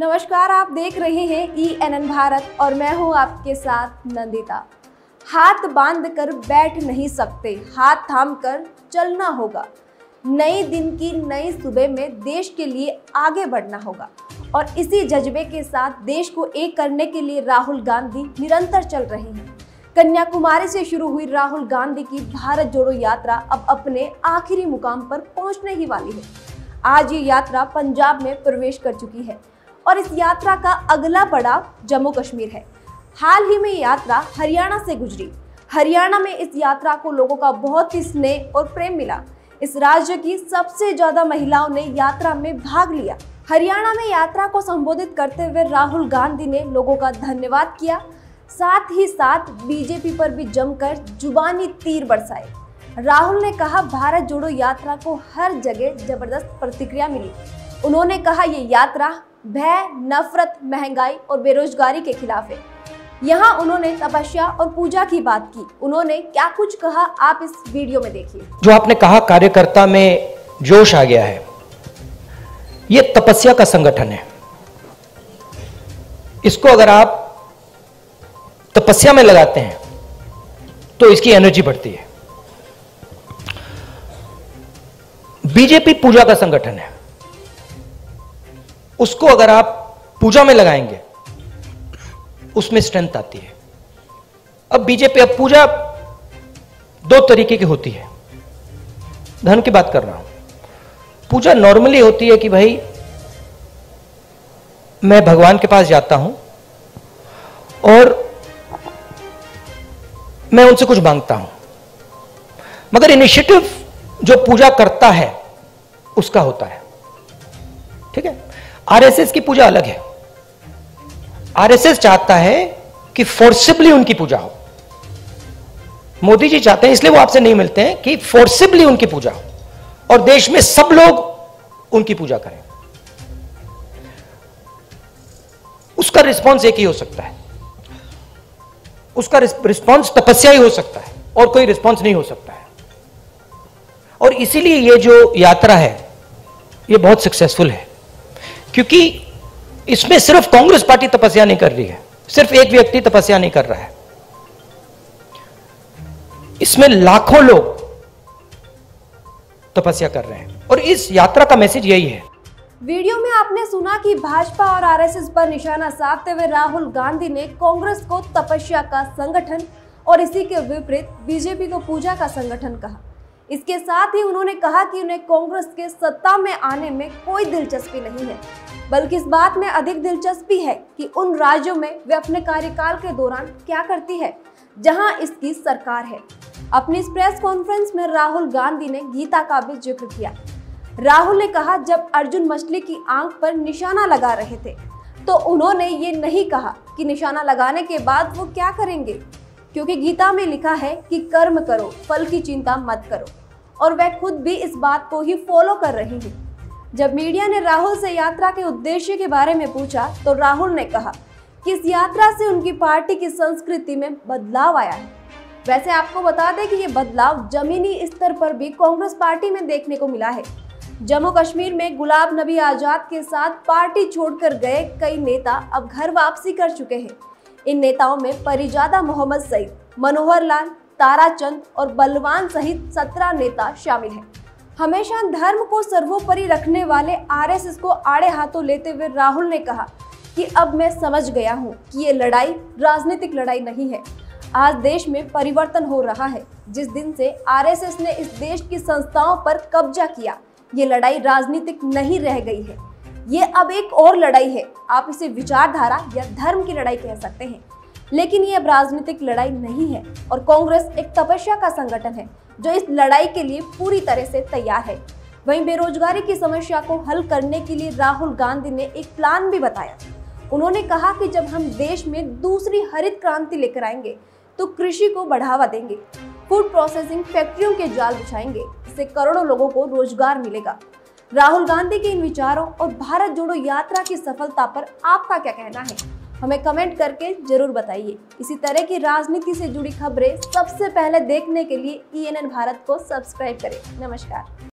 नमस्कार, आप देख रहे हैं ई एन एन भारत और मैं हूँ आपके साथ नंदिता। हाथ बाँध कर बैठ नहीं सकते, हाथ थाम कर चलना होगा। नए दिन की नई सुबह में देश के लिए आगे बढ़ना होगा। और इसी जज्बे के साथ देश को एक करने के लिए राहुल गांधी निरंतर चल रहे हैं। कन्याकुमारी से शुरू हुई राहुल गांधी की भारत जोड़ो यात्रा अब अपने आखिरी मुकाम पर पहुँचने ही वाली है। आज ये यात्रा पंजाब में प्रवेश कर चुकी है। और इस यात्रा का अगला पड़ाव जम्मू कश्मीर है। हाल ही में यात्रा हरियाणा से गुजरी। हरियाणा में इस यात्रा को लोगों का बहुत ही स्नेह और प्रेम मिला। इस राज्य की सबसे ज़्यादा महिलाओं ने यात्रा में भाग लिया। हरियाणा में यात्रा को संबोधित करते हुए राहुल गांधी ने लोगों का धन्यवाद किया। साथ ही साथ बीजेपी पर भी जमकर जुबानी तीर बरसाए। राहुल ने कहा, भारत जोड़ो यात्रा को हर जगह ज़बरदस्त प्रतिक्रिया मिली। उन्होंने कहा, ये यात्रा भय, नफरत, महँगाई और बेरोजगारी के खिलाफ है। यहाँ उन्होंने तपस्या और पूजा की बात की। उन्होंने क्या कुछ कहा, आप इस वीडियो में देखिए। जो आपने कहा, कार्यकर्ता में जोश आ गया है। ये तपस्या का संगठन है। इसको अगर आप तपस्या में लगाते हैं तो इसकी एनर्जी बढ़ती है। बीजेपी पूजा का संगठन है। उसको अगर आप पूजा में लगाएँगे, उसमें स्ट्रेंथ आती है। अब बीजेपी अब पूजा दो तरीके की होती है। धन की बात कर रहा हूँ। पूजा नॉर्मली होती है कि भाई, मैं भगवान के पास जाता हूँ और मैं उनसे कुछ माँगता हूँ। मगर इनिशिएटिव जो पूजा करता है, उसका होता है। ठीक है? आरएसएस की पूजा अलग है। आरएसएस चाहता है कि फोर्सिबली उनकी पूजा हो। मोदी जी चाहते हैं, इसलिए वो आपसे नहीं मिलते हैं कि फोर्सिबली उनकी पूजा हो और देश में सब लोग उनकी पूजा करें। उसका रिस्पॉन्स एक ही हो सकता है। उसका रिस्पॉन्स तपस्या ही हो सकता है और कोई रिस्पॉन्स नहीं हो सकता है। और इसीलिए ये जो यात्रा है, ये बहुत सक्सेसफुल है। क्योंकि इसमें सिर्फ़ कांग्रेस पार्टी तपस्या नहीं कर रही है, सिर्फ़ एक व्यक्ति तपस्या नहीं कर रहा है। इसमें लाखों लोग तपस्या कर रहे हैं और इस यात्रा का मैसेज यही है। वीडियो में आपने सुना कि भाजपा और आरएसएस पर निशाना साधते हुए राहुल गांधी ने कांग्रेस को तपस्या का संगठन और इसी के विपरीत बीजेपी को पूजा का संगठन कहा। इसके साथ ही उन्होंने कहा कि उन्हें कांग्रेस के सत्ता में आने में कोई दिलचस्पी नहीं है, बल्कि इस बात में अधिक दिलचस्पी है कि उन राज्यों में वे अपने कार्यकाल के दौरान क्या करती है, जहाँ इसकी सरकार है। अपनी इस प्रेस कॉन्फ्रेंस में राहुल गांधी ने गीता का भी ज़िक्र किया। राहुल ने कहा, जब अर्जुन मछली की आँख पर निशाना लगा रहे थे तो उन्होंने ये नहीं कहा कि निशाना लगाने के बाद वो क्या करेंगे, क्योंकि गीता में लिखा है कि कर्म करो, फल की चिंता मत करो। और वह खुद भी इस बात को ही फॉलो कर रही हैं। जब मीडिया ने राहुल से यात्रा के उद्देश्य के बारे में पूछा तो राहुल ने कहा कि इस यात्रा से उनकी पार्टी की संस्कृति में बदलाव आया है। वैसे आपको बता दें कि ये बदलाव जमीनी स्तर पर भी कांग्रेस पार्टी में देखने को मिला है। जम्मू कश्मीर में गुलाब नबी आज़ाद के साथ पार्टी छोड़कर गए कई नेता अब घर वापसी कर चुके हैं। इन नेताओं में परिजादा मोहम्मद सईद, मनोहर लाल ताराचंद और बलवान सहित सत्रह नेता शामिल हैं। हमेशा धर्म को सर्वोपरि रखने वाले आरएसएस को आड़े हाथों लेते हुए राहुल ने कहा कि अब मैं समझ गया हूँ कि ये लड़ाई, राजनीतिक लड़ाई नहीं है। आज देश में परिवर्तन हो रहा है। जिस दिन से आरएसएस ने इस देश की संस्थाओं पर कब्जा किया, ये लड़ाई राजनीतिक नहीं रह गई है। ये अब एक और लड़ाई है। आप इसे विचारधारा या धर्म की लड़ाई कह सकते हैं। लेकिन ये अब राजनीतिक लड़ाई नहीं है और कांग्रेस एक तपस्या का संगठन है, जो इस लड़ाई के लिए पूरी तरह से तैयार है। वहीं बेरोजगारी की समस्या को हल करने के लिए राहुल गांधी ने एक प्लान भी बताया। उन्होंने कहा कि जब हम देश में दूसरी हरित क्रांति लेकर आएँगे तो कृषि को बढ़ावा देंगे फ़ूड प्रोसेसिंग फैक्ट्रियों के जाल बिछाएँगे इससे करोड़ों लोगों को रोज़गार मिलेगा। राहुल गांधी के इन विचारों और भारत जोड़ो यात्रा की सफलता पर आपका क्या कहना है? हमें कमेंट करके ज़रूर बताइए। इसी तरह की राजनीति से जुड़ी खबरें सबसे पहले देखने के लिए ईएनएन भारत को सब्सक्राइब करें। नमस्कार।